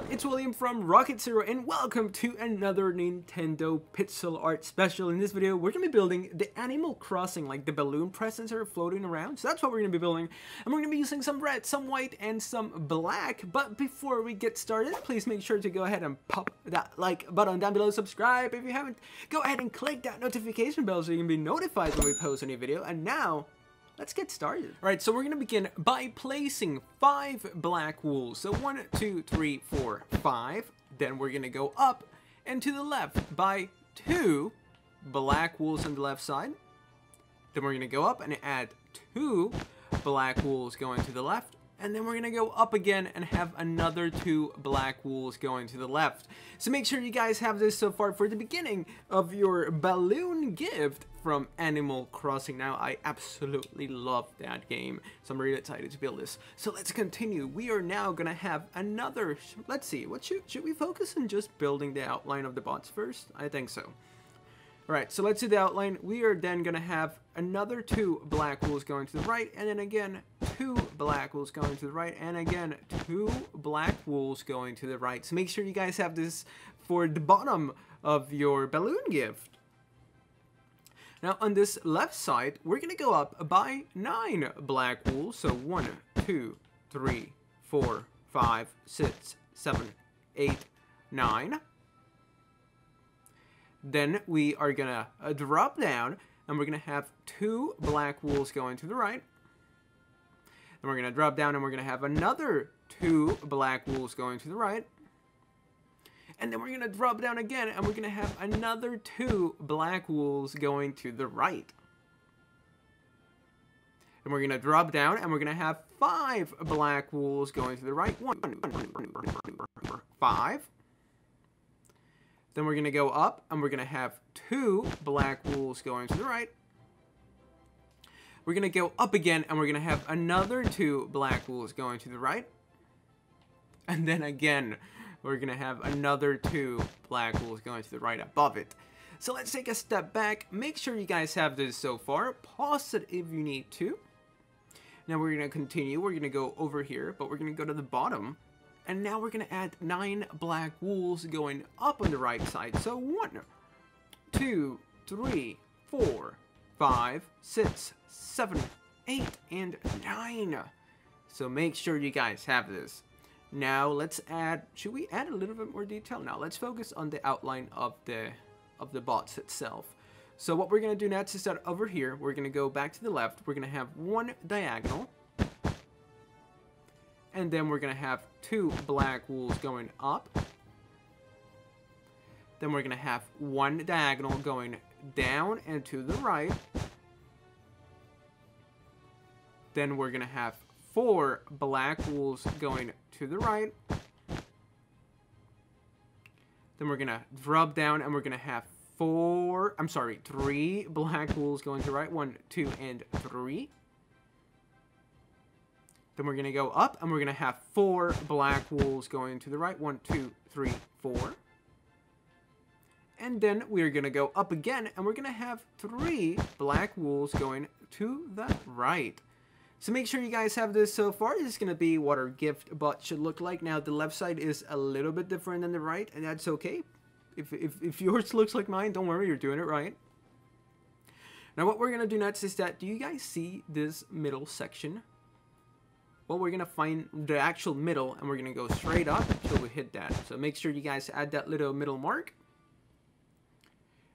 up? It's William from Rocket Zero and welcome to another Nintendo Pixel Art Special. In this video, we're going to be building the Animal Crossing, like the balloon presents are floating around. So that's what we're going to be building. And we're going to be using some red, some white, and some black. But before we get started, please make sure to go ahead and pop that like button down below. Subscribe if you haven't. Go ahead and click that notification bell so you can be notified when we post a new video. And now, let's get started. All right, so we're gonna begin by placing five black wools. So one, two, three, four, five. Then we're gonna go up and to the left by two black wools on the left side. Then we're gonna go up and add two black wools going to the left and then we're gonna go up again and have another two black wools going to the left. So make sure you guys have this so far for the beginning of your balloon gift from Animal Crossing. Now, I absolutely love that game, so I'm really excited to build this. So let's continue. We are now gonna have another, let's see, what should, should we focus on just building the outline of the bots first? I think so. Alright, so let's do the outline. We are then going to have another two black wools going to the right, and then again, two black wools going to the right, and again, two black wools going to the right. So make sure you guys have this for the bottom of your balloon gift. Now, on this left side, we're going to go up by nine black wools. So one, two, three, four, five, six, seven, eight, nine. Then we are gonna uh, drop down and we're gonna have two black wools going to the right. Then we're gonna drop down and we're gonna have another two black wools going to the right. And then we're gonna drop down again and we're gonna have another two black wools going to the right. And we're gonna drop down and we're gonna have five black wools going to the right. One, five. Then we're going to go up, and we're going to have two black wools going to the right. We're going to go up again, and we're going to have another two black wools going to the right. And then again, we're going to have another two black wools going to the right above it. So let's take a step back. Make sure you guys have this so far. Pause it if you need to. Now we're going to continue. We're going to go over here, but we're going to go to the bottom and now we're going to add nine black wools going up on the right side. So one, two, three, four, five, six, seven, eight, and nine. So make sure you guys have this. Now let's add, should we add a little bit more detail? Now let's focus on the outline of the, of the bots itself. So what we're going to do next is that over here, we're going to go back to the left. We're going to have one diagonal and then we're going to have two black wools going up. Then we're going to have one diagonal going down and to the right. Then we're going to have four black wools going to the right. Then we're going to drop down and we're going to have four, I'm sorry, three black wools going to the right. One, two, and three. Then we're going to go up, and we're going to have four black wolves going to the right. One, two, three, four. And then we're going to go up again, and we're going to have three black wolves going to the right. So make sure you guys have this so far. This is going to be what our gift bot should look like. Now, the left side is a little bit different than the right, and that's okay. If, if, if yours looks like mine, don't worry, you're doing it right. Now, what we're going to do next is that, do you guys see this middle section well, we're going to find the actual middle and we're going to go straight up until we hit that. So make sure you guys add that little middle mark.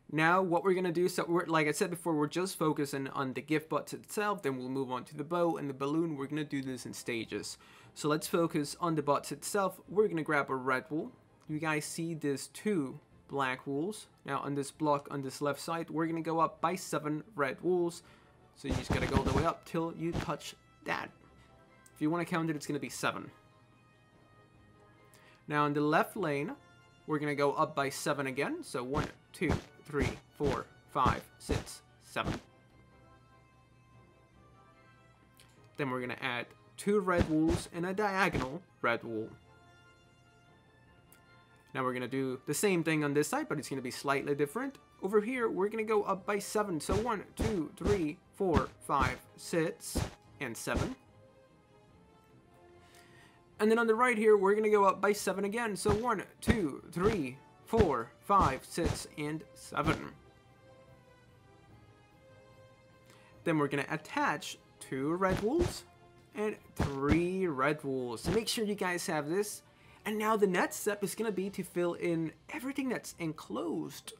Now, what we're going to do, so we're, like I said before, we're just focusing on the gift bots itself, then we'll move on to the bow and the balloon. We're going to do this in stages. So let's focus on the bots itself. We're going to grab a red wool. You guys see these two black wools. Now, on this block on this left side, we're going to go up by seven red wools. So you just got to go all the way up till you touch that. If you want to count it, it's going to be 7. Now in the left lane, we're going to go up by 7 again. So one, two, three, four, five, six, seven. Then we're going to add two red wools and a diagonal red wool. Now we're going to do the same thing on this side, but it's going to be slightly different. Over here, we're going to go up by 7. So one, two, three, four, five, six, and 7. And then on the right here, we're going to go up by 7 again. So one, two, three, four, five, six, and 7. Then we're going to attach two red wools and three red wools. So make sure you guys have this. And now the next step is going to be to fill in everything that's enclosed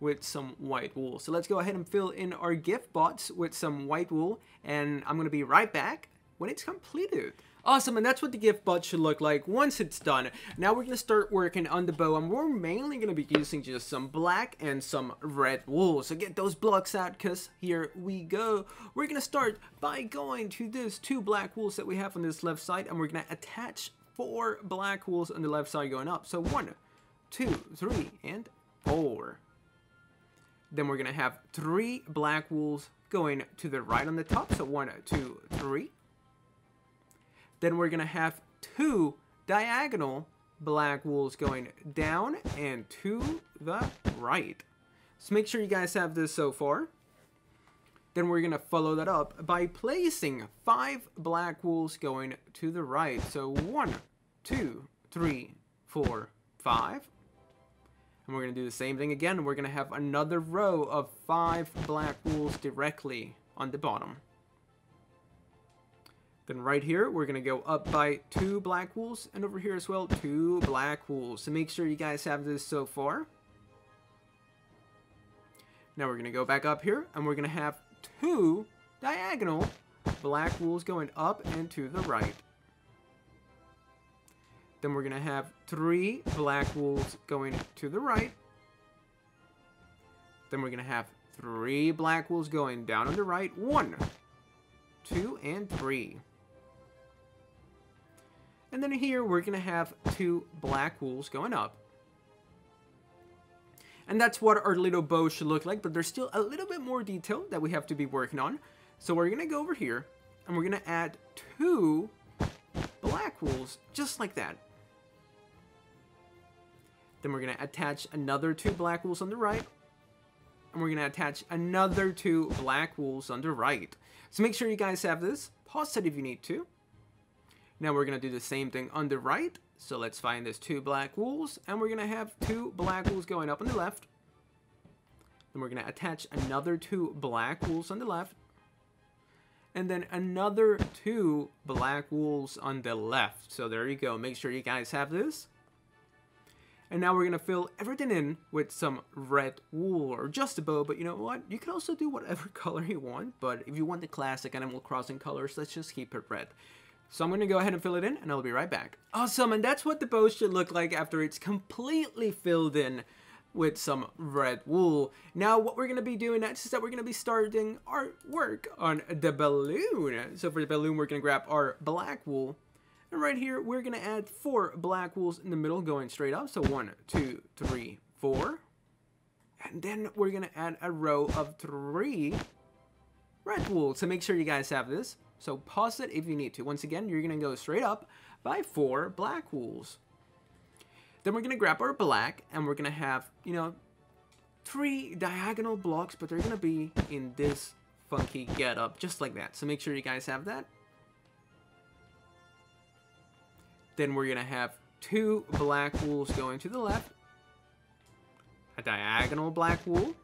with some white wool. So let's go ahead and fill in our gift box with some white wool. And I'm going to be right back when it's completed. Awesome, and that's what the gift box should look like once it's done. Now we're going to start working on the bow, and we're mainly going to be using just some black and some red wool. So get those blocks out, because here we go. We're going to start by going to this two black wools that we have on this left side, and we're going to attach four black wools on the left side going up. So one, two, three, and four. Then we're going to have three black wools going to the right on the top. So one, two, three. Then we're going to have two diagonal black wools going down and to the right. So make sure you guys have this so far. Then we're going to follow that up by placing five black wools going to the right. So one, two, three, four, five. And we're going to do the same thing again. We're going to have another row of five black wools directly on the bottom. Then right here, we're going to go up by two black wools, and over here as well, two black wools. So make sure you guys have this so far. Now we're going to go back up here, and we're going to have two diagonal black wools going up and to the right. Then we're going to have three black wools going to the right. Then we're going to have three black wools going down on the right. One, two, and three. And then here we're going to have two black wools going up. And that's what our little bow should look like, but there's still a little bit more detail that we have to be working on. So we're going to go over here, and we're going to add two black wools, just like that. Then we're going to attach another two black wools on the right, and we're going to attach another two black wools on the right. So make sure you guys have this. Pause it if you need to. Now we're going to do the same thing on the right. So let's find this two black wools, and we're going to have two black wools going up on the left. Then we're going to attach another two black wools on the left. And then another two black wools on the left. So there you go. Make sure you guys have this. And now we're going to fill everything in with some red wool or just a bow. But you know what? You can also do whatever color you want. But if you want the classic Animal Crossing colors, let's just keep it red. So I'm to go ahead and fill it in, and I'll be right back. Awesome, and that's what the bow should look like after it's completely filled in with some red wool. Now, what we're to be doing next is that we're to be starting our work on the balloon. So for the balloon, we're to grab our black wool. And right here, we're to add four black wools in the middle going straight up. So one, two, three, four. And then we're to add a row of three red wool. So make sure you guys have this. So pause it if you need to. Once again, you're going to go straight up by four black wools. Then we're going to grab our black and we're going to have, you know, three diagonal blocks, but they're going to be in this funky getup, just like that. So make sure you guys have that. Then we're going to have two black wools going to the left, a diagonal black wool,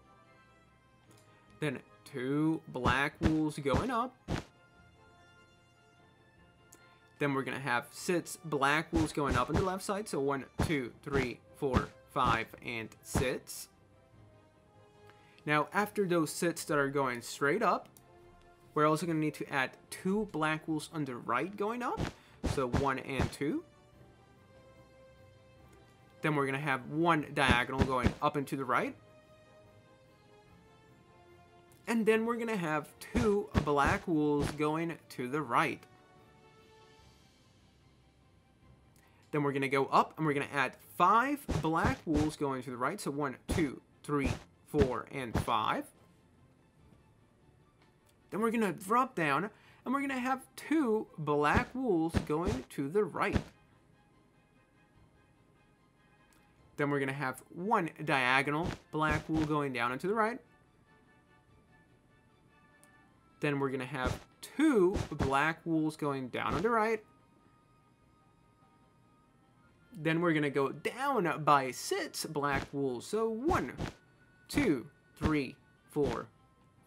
then two black wools going up, then we're to have six black wools going up on the left side. So one, two, three, four, five, and six. Now, after those six that are going straight up, we're also to need to add two black wools on the right going up. So one and two. Then we're to have one diagonal going up and to the right. And then we're to have two black wools going to the right. Then we're going to go up and we're going to add five black wools going to the right. So one, two, three, four, and five. Then we're going to drop down and we're going to have two black wools going to the right. Then we're going to have one diagonal black wool going down and to the right. Then we're going to have two black wools going down on the right. Then we're gonna go down by six black wool. So one, two, three, four,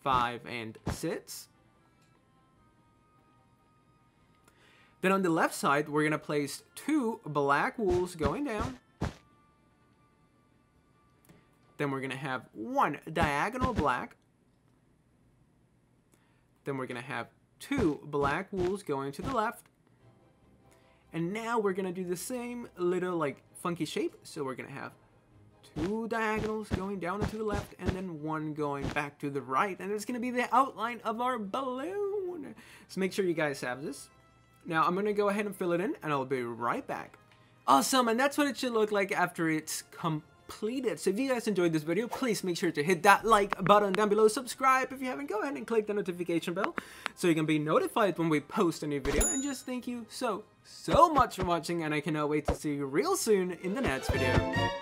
five, and six. Then on the left side, we're gonna place two black wools going down. Then we're gonna have one diagonal black. Then we're gonna have two black wools going to the left. And now we're gonna do the same little like funky shape. So we're gonna have two diagonals going down to the left and then one going back to the right. And it's gonna be the outline of our balloon. So make sure you guys have this. Now I'm gonna go ahead and fill it in and I'll be right back. Awesome, and that's what it should look like after it's So if you guys enjoyed this video, please make sure to hit that like button down below, subscribe if you haven't, go ahead and click the notification bell so you can be notified when we post a new video. And just thank you so, so much for watching and I cannot wait to see you real soon in the next video.